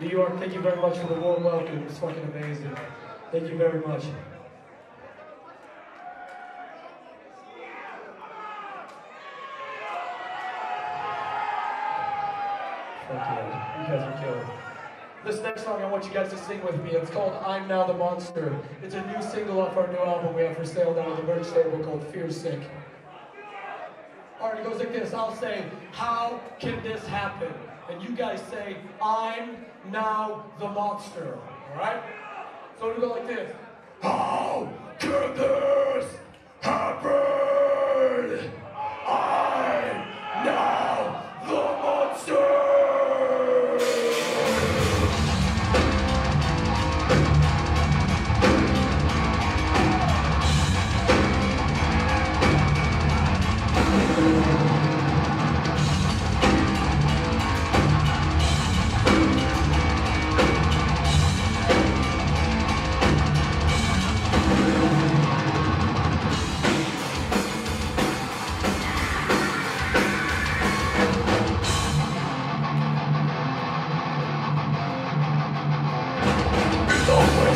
New York, thank you very much for the warm welcome. It's fucking amazing. Thank you very much. You guys are killing. This next song I want you guys to sing with me. It's called I'm Now the Monster. It's a new single off our new album we have for sale down at the merch table called Fearsick. Alright, it goes like this. I'll say, How can this happen? And you guys say, I'm now the monster. Alright? So it'll go like. This always.